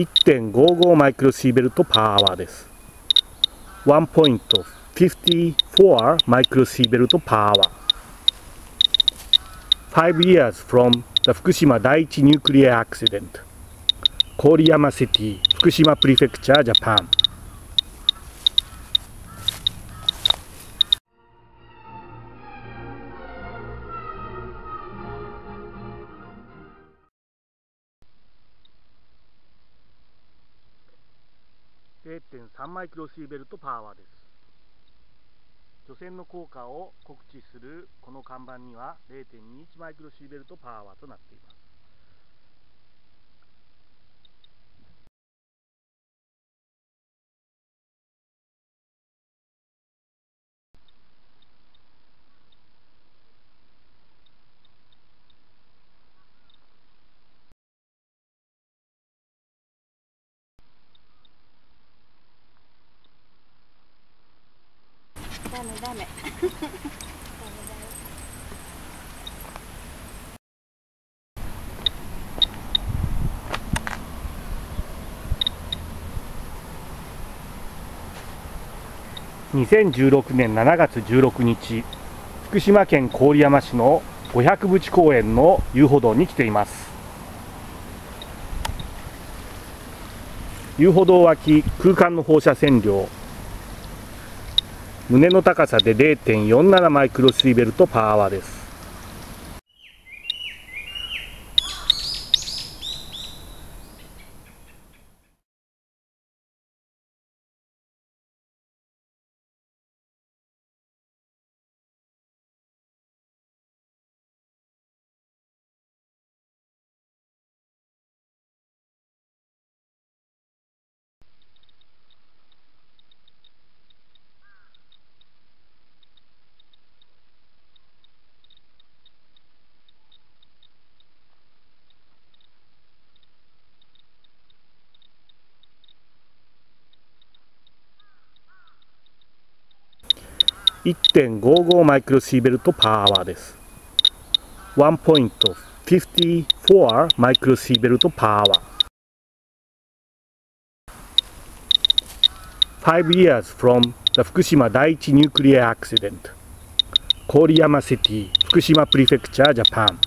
1.55マイクロシーベルトパワーです。1ポイント54マイクロシーベルトパーアワー。5 years from the 福島第一ニュークリアアクシデント。郡山シティ、福島プリフェクチャージャパン。0.3マイクロシーベルトパワーです。除染の効果を告知するこの看板には0.21マイクロシーベルトパワーとなっています。ダメダメ。2016年7月16日福島県郡山市の五百淵公園の遊歩道に来ています。遊歩道脇空間の放射線量胸の高さで0.47マイクロシーベルトパワーです。1.55マイクロシーベルトパーアワーです1.54マイクロシーベルトパーアワー5 years from the Fukushima 第一 nuclear accident 郡山 City 福島 Prefecture Japan